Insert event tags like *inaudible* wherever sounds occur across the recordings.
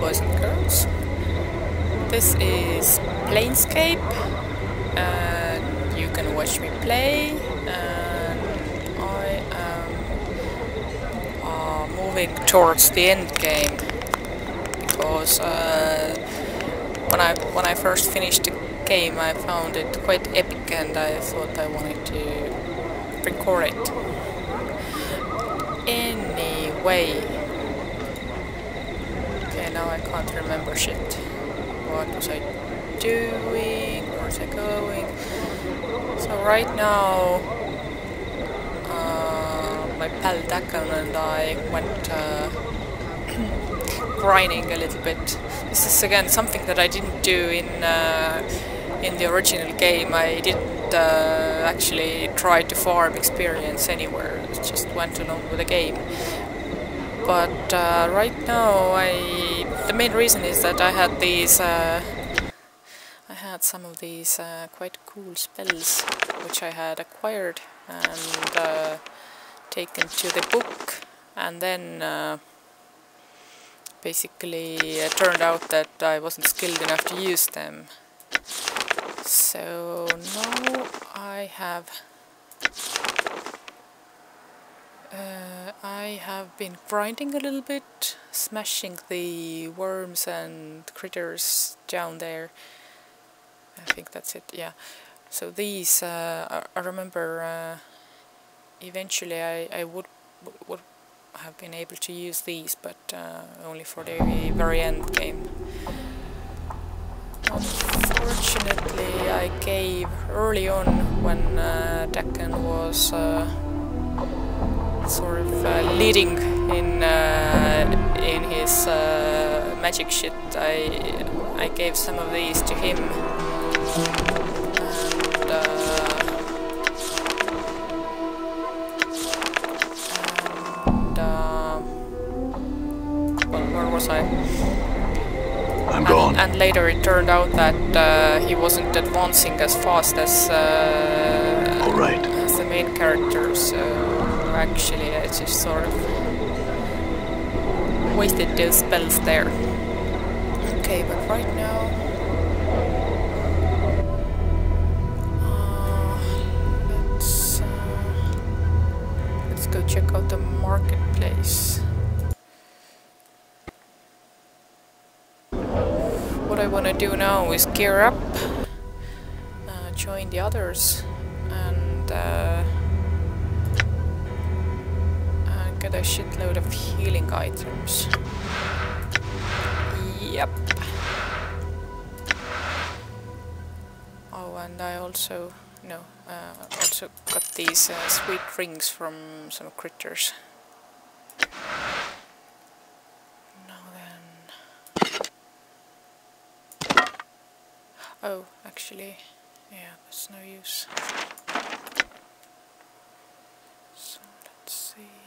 boys and girls. This is Planescape, and you can watch me play. And I am uh, moving towards the end game because uh, when I when I first finished the game, I found it quite epic, and I thought I wanted to record it. Anyway, now I can't remember shit. What was I doing? Where was I going? So right now, uh, my pal Dak'kon and I went uh, *clears throat* grinding a little bit. This is again something that I didn't do in uh, in the original game. I didn't uh, actually try to farm experience anywhere. Just went along with the game. But uh, right now, I the main reason is that I had these. Uh, I had some of these uh, quite cool spells which I had acquired and uh, taken to the book, and then uh, basically it turned out that I wasn't skilled enough to use them. So now I have uh, I have been grinding a little bit, smashing the worms and critters down there. I think that's it, yeah. So these, uh, I, I remember uh, eventually I, I would, would have been able to use these, but uh, only for the very end game. Unfortunately, I gave early on when uh, Dak'kon was uh, sort of uh, leading in uh, in his uh, magic shit. I I gave some of these to him, and, uh, and uh, well, where was I? I'm and, gone. and later it turned out that uh, he wasn't advancing as fast as uh, All right. as the main character, so actually I just sort of wasted those spells there. Okay, but right now... Uh, let's, uh, let's go check out the marketplace. What I want to do now is gear up, uh, join the others, and get a shitload of healing items. Yep. Oh, and I also no, uh, also got these uh, sweet rings from some critters. Now then. Oh, actually, yeah, that's no use. So let's see.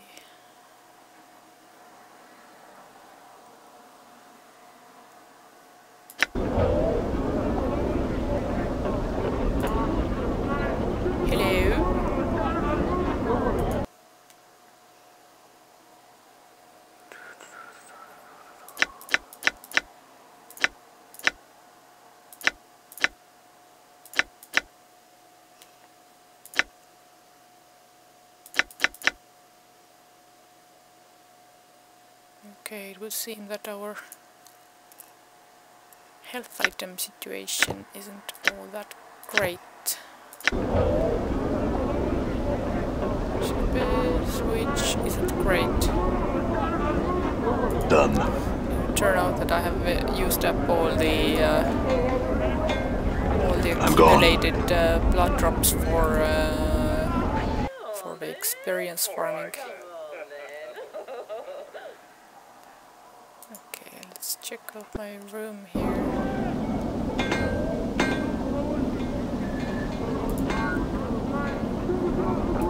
Okay, it would seem that our health item situation isn't all that great. Which isn't great. Done. Turn out that I have uh, used up all the uh, all the accumulated uh, blood drops for uh, for the experience farming. Okay, let's check out my room here.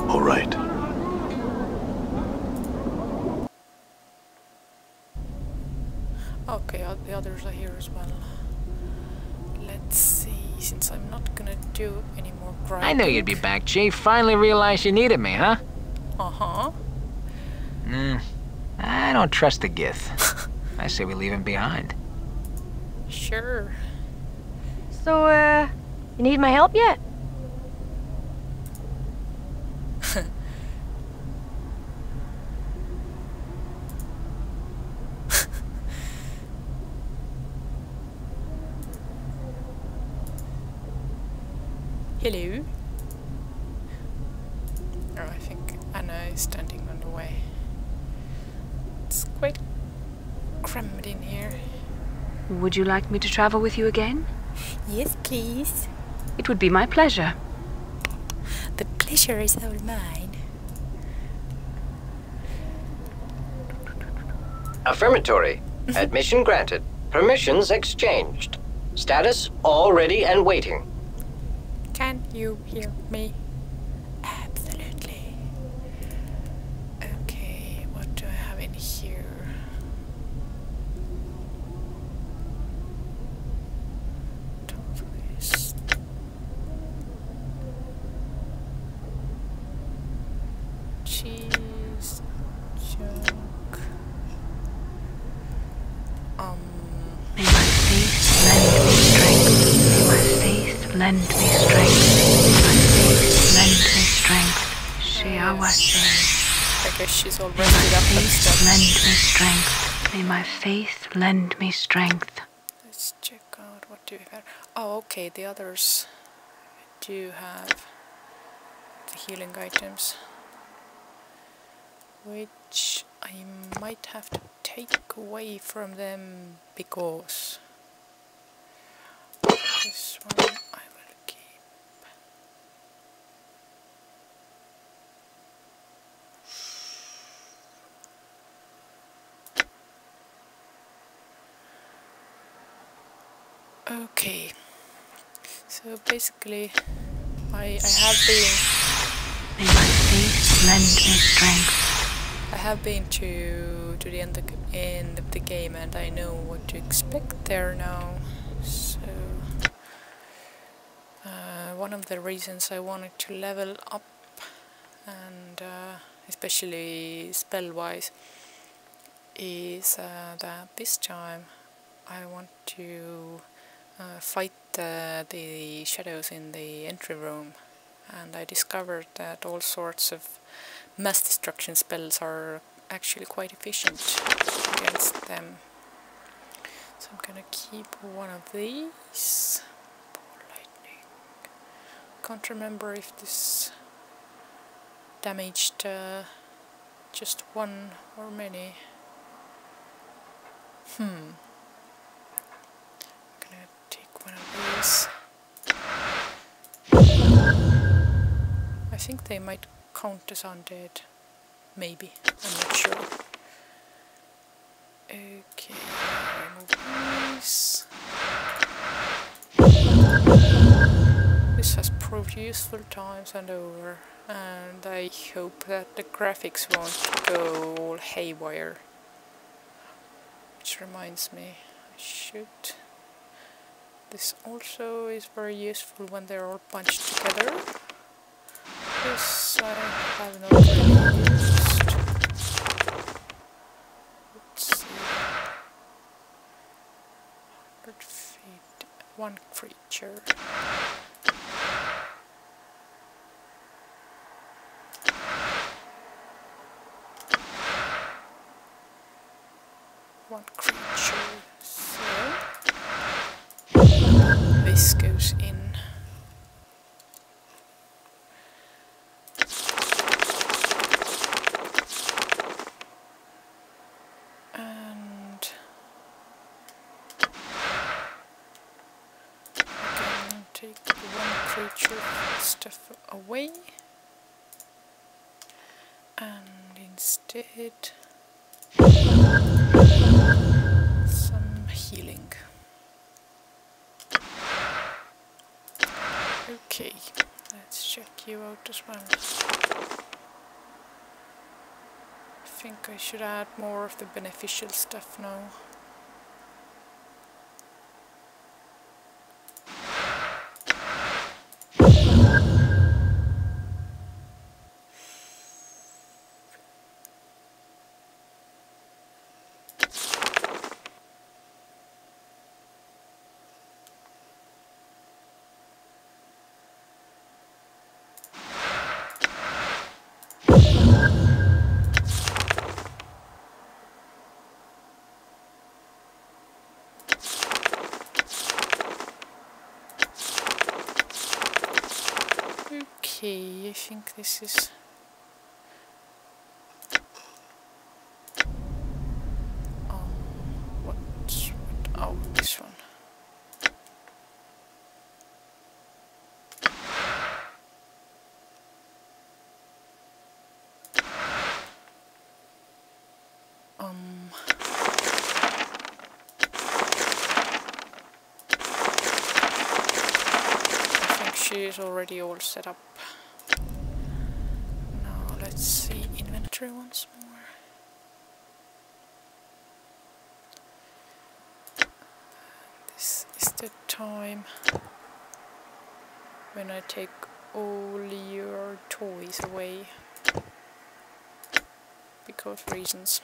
All right. Okay, the others are here as well. Let's see, since I'm not gonna do any more grinding. I knew you'd be back, Chief. Finally realized you needed me, huh? Uh huh. Hmm. I don't trust the Gith. *laughs* I say we leave him behind. Sure. So, uh, you need my help yet? Hello. Oh, I think Annah is standing on the way. It's quite crammed in here. Would you like me to travel with you again? Yes, please. It would be my pleasure. The pleasure is all mine. Affirmatory. Mm-hmm. Admission granted. Permissions exchanged. Status all ready and waiting. Can you hear me? May my faith lend me strength. Let's check out what do we have. Oh, okay, the others do have the healing items, which I might have to take away from them because this one Okay, so basically, I I have been May my faith lend me strength. I have been to to the end of, the- end of the game and I know what to expect there now. So uh, one of the reasons I wanted to level up and uh, especially spell wise is uh, that this time I want to uh, fight uh, the shadows in the entry room and I discovered that all sorts of mass destruction spells are actually quite efficient against them. So I'm gonna keep one of these. Lightning. Can't remember if this damaged uh, just one or many. Hmm. One of these. I think they might count as undead. Maybe. I'm not sure. Okay, remove these. This has proved useful times and over, and I hope that the graphics won't go all haywire. Which reminds me, I should. This also is very useful when they're all punched together. This I have not used. Let's see. 100 feet, one creature. One creature, so this goes in. and again take the one creature stuff away and instead some healing. Okay, let's check you out as well. I think I should add more of the beneficial stuff now. Think this is... What? Oh, this one. Um... I think she is already all set up. Now let's see once more. This is the time when I take all your toys away because reasons.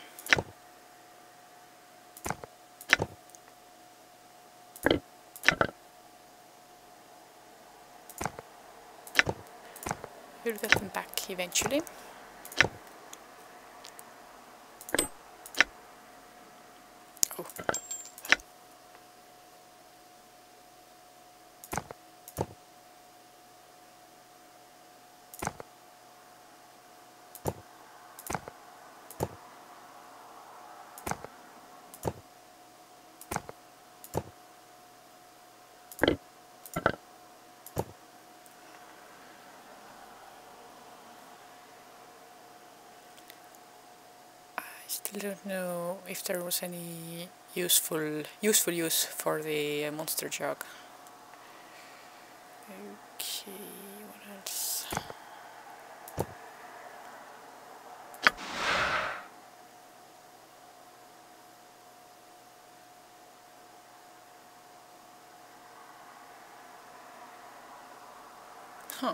You'll get them back eventually. Still don't know if there was any useful useful use for the monster jug. Okay, what else? Huh,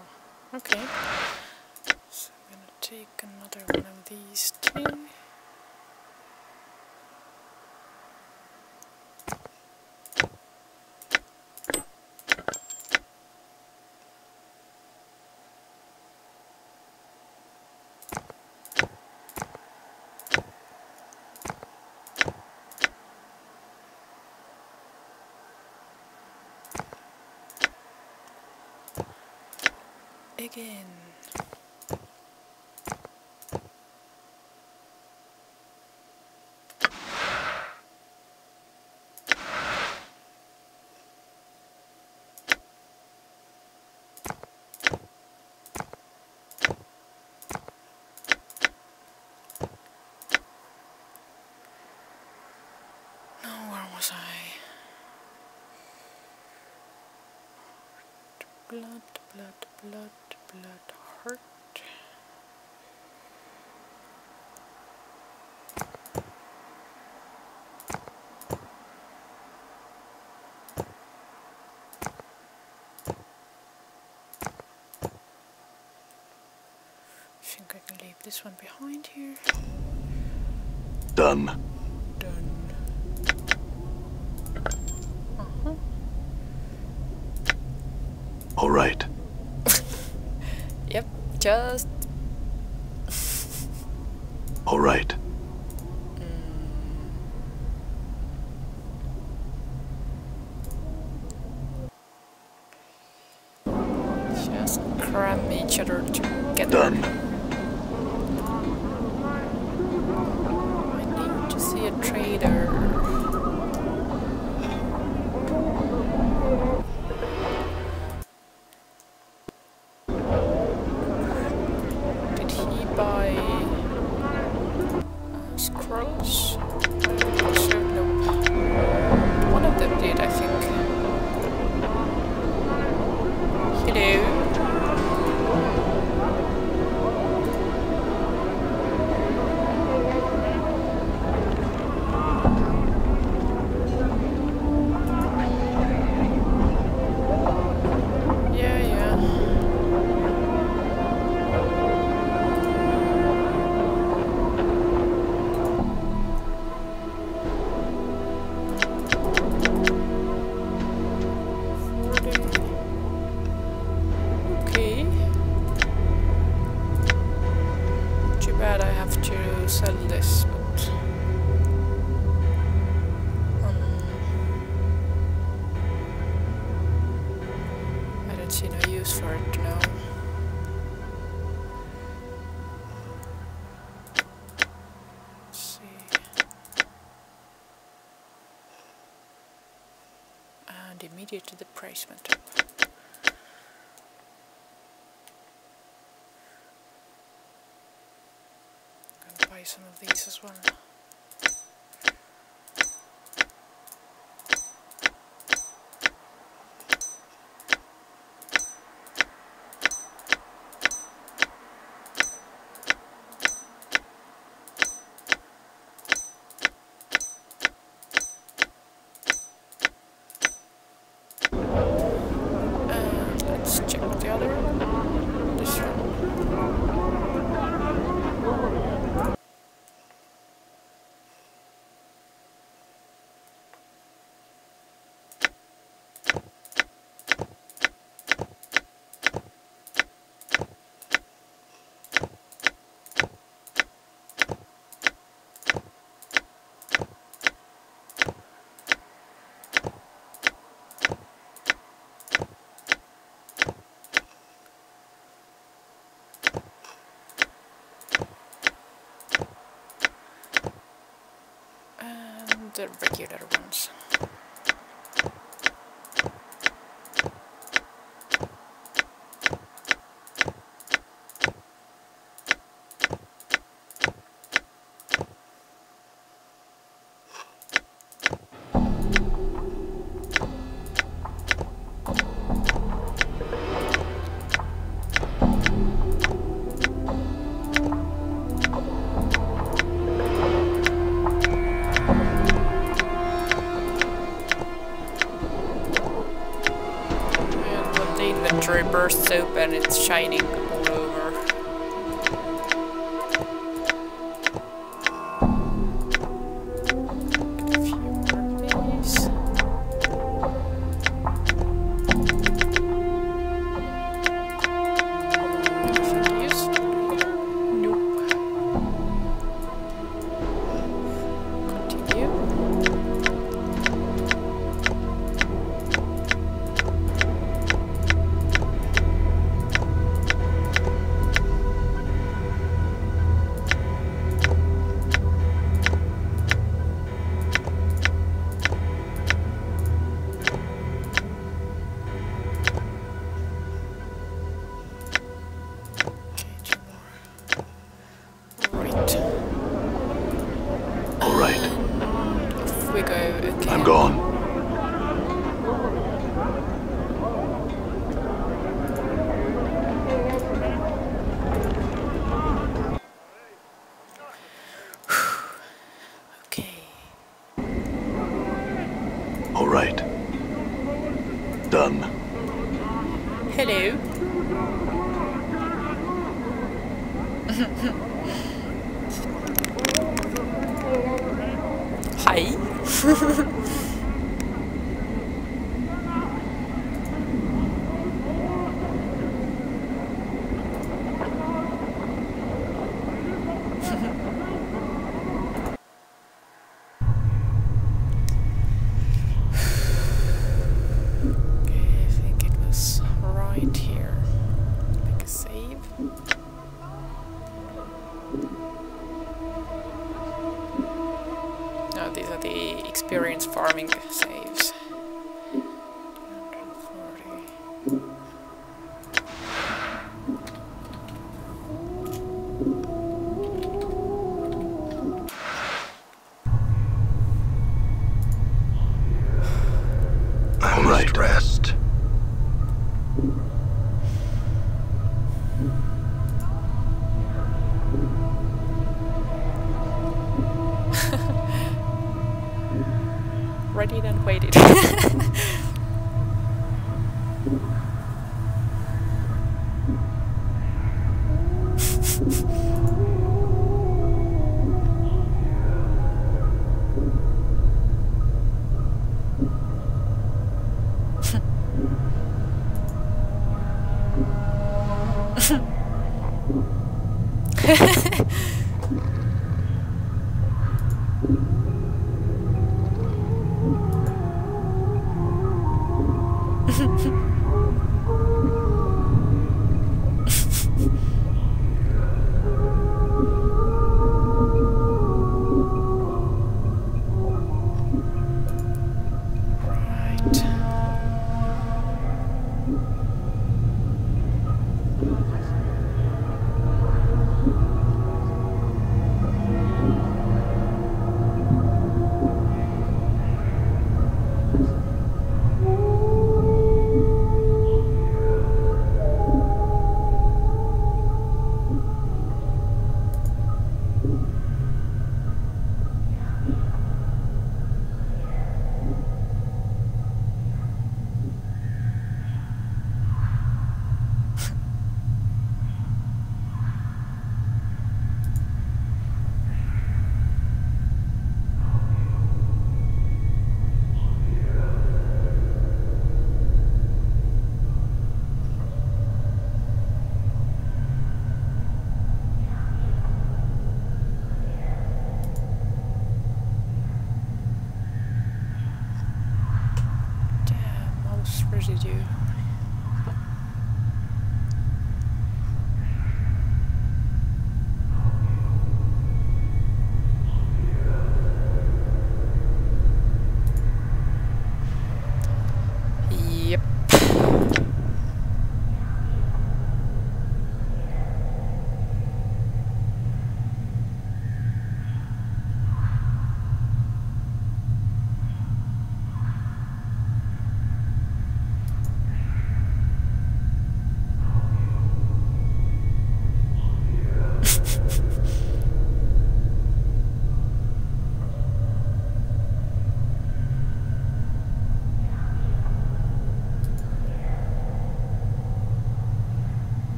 okay. So I'm gonna take another one of these two. Now where was I? Blood, blood, blood, blood, heart. I think I can leave this one behind here. Done. Done. Uh-huh. All right. Just All right. just cram each other together. Done. I need to see a trader. use for it now. see. And immediately the price went up. to buy some of these as well. The regular ones. Open, it's shining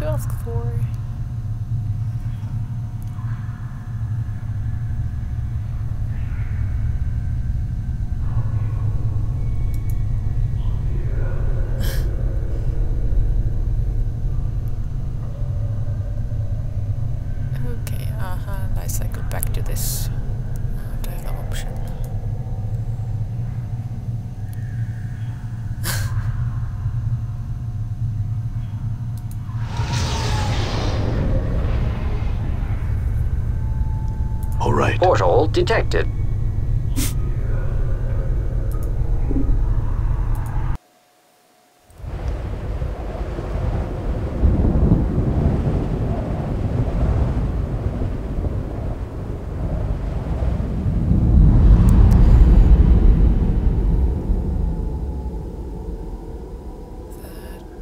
what ask for. okay, uh-huh, and I cycle back to this uh, dialogue option. All right. Portal detected.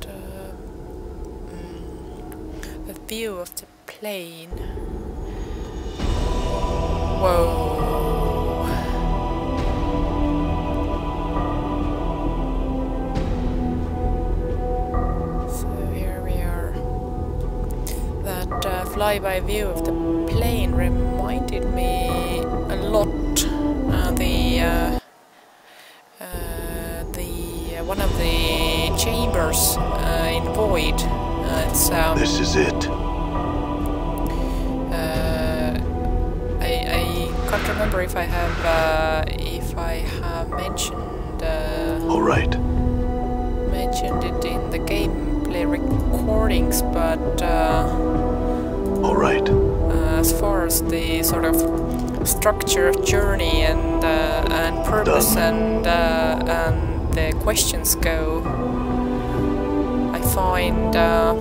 uh, mm, a view of the plane. by view of the plane reminded me a lot uh, the uh, uh, the uh, one of the chambers uh, in Void. Uh, um, this is it. I, I can't remember if I have if I have mentioned. All right. Mentioned it in the gameplay recordings, but right. uh, as far as the sort of structure of journey and uh, and purpose and uh, and the questions go, I find. Uh,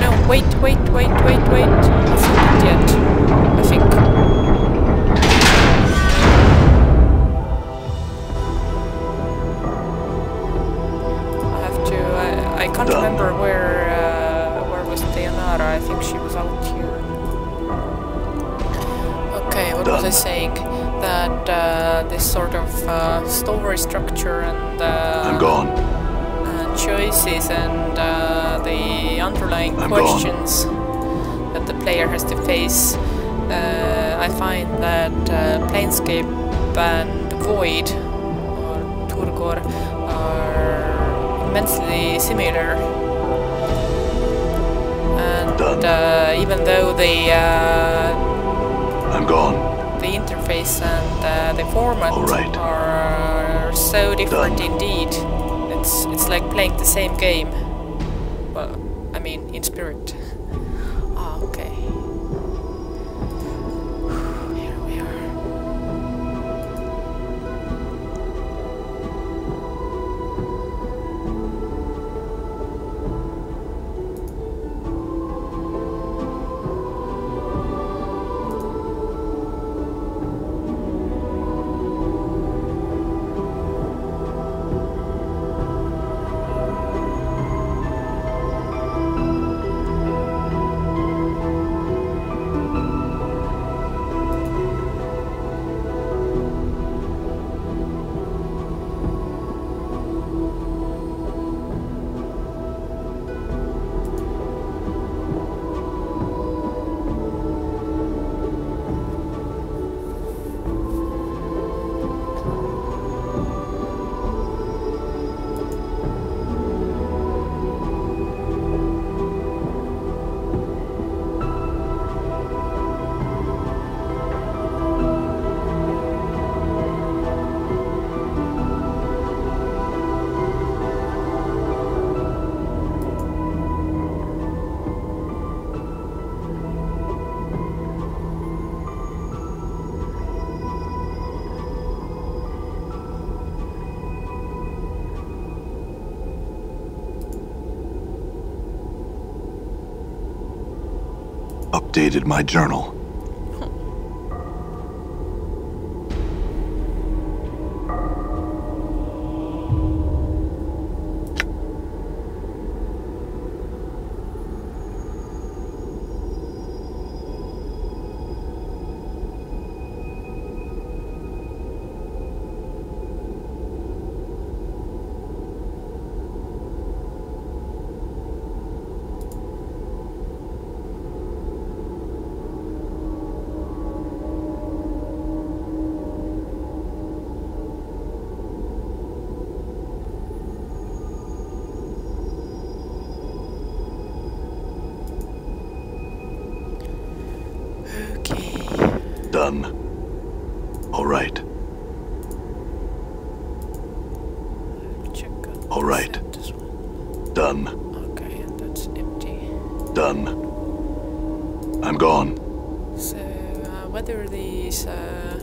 no, wait, wait, wait, wait, wait. Not yet. I think. Find that uh, Planescape and Void or Turgor are immensely similar. And uh, even though the uh, I'm gone. the interface and uh, the format right. are so different Done. indeed. It's it's like playing the same game. Updated my journal. I'm gone. So uh, whether these, uh,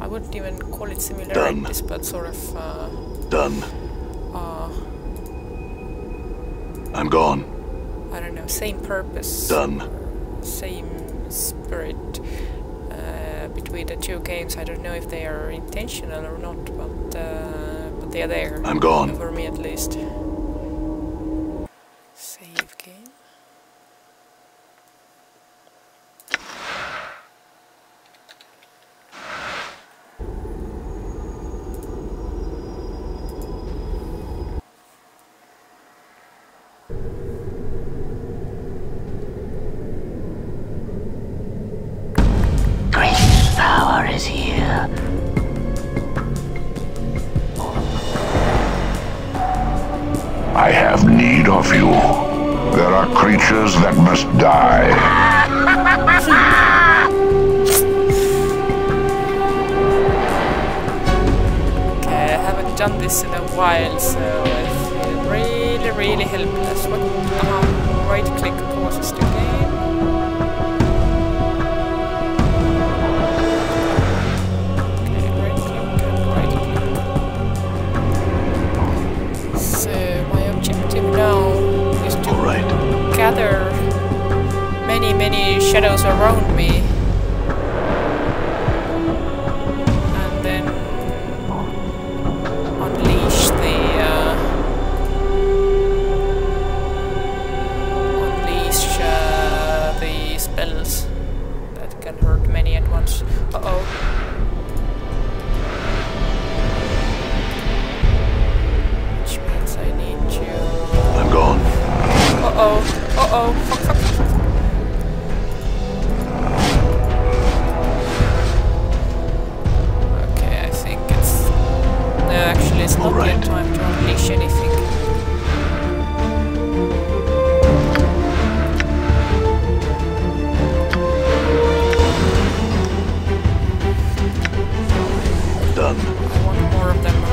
I wouldn't even call it similarities, but sort of, uh, Done. uh, I'm gone. I don't know, same purpose, Done. same spirit uh, between the two games. I don't know if they are intentional or not, but uh, but they are there. I'm gone. For me, at least. Really, helpless. What? Uh, right click pauses the game. Okay, right click and right click. So my objective now is to All right. gather many, many shadows around me. Fuck, *laughs* fuck. Okay, I think it's. No, actually, it's not All yet time to unleash anything. Done. I want more of them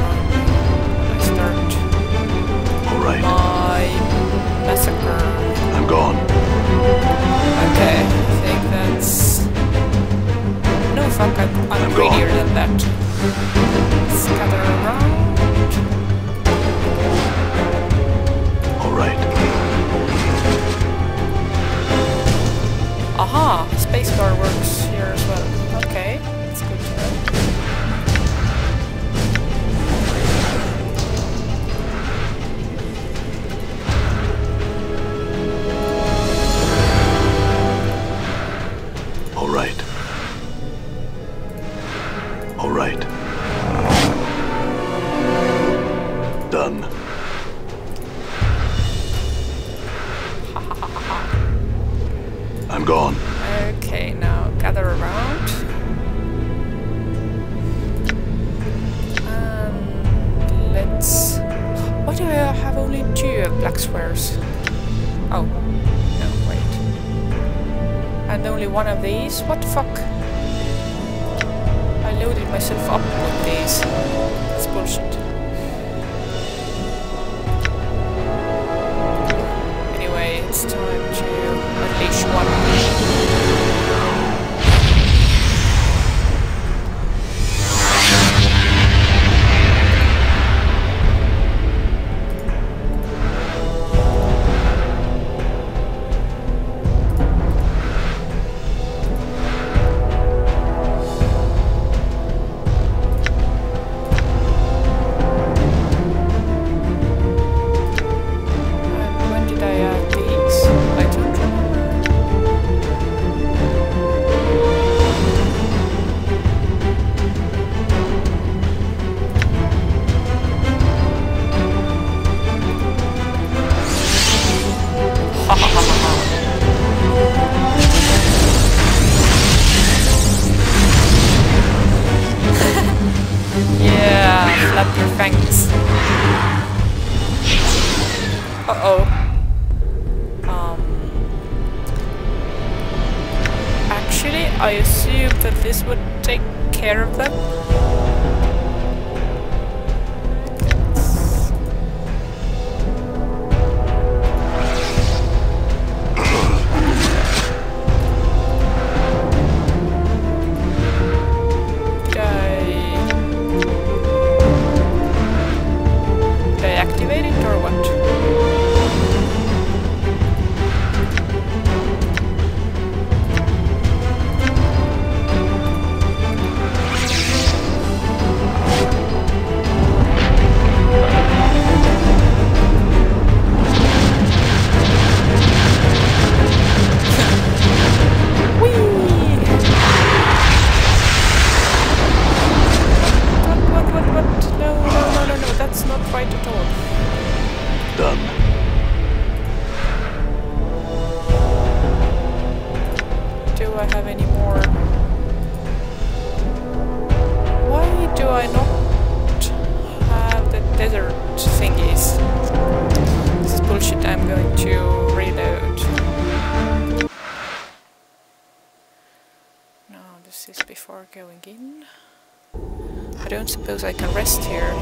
fuck, I'm, I'm greedier than that. Let's gather around. All right. Aha! Spacebar works here as well. Fuck? I loaded myself up with these. That's bullshit. Anyway, it's time to unleash one. I assumed that this would take care of them. Desert thingies? This is bullshit, I'm going to reload. No, this is before going in. I don't suppose I can rest here.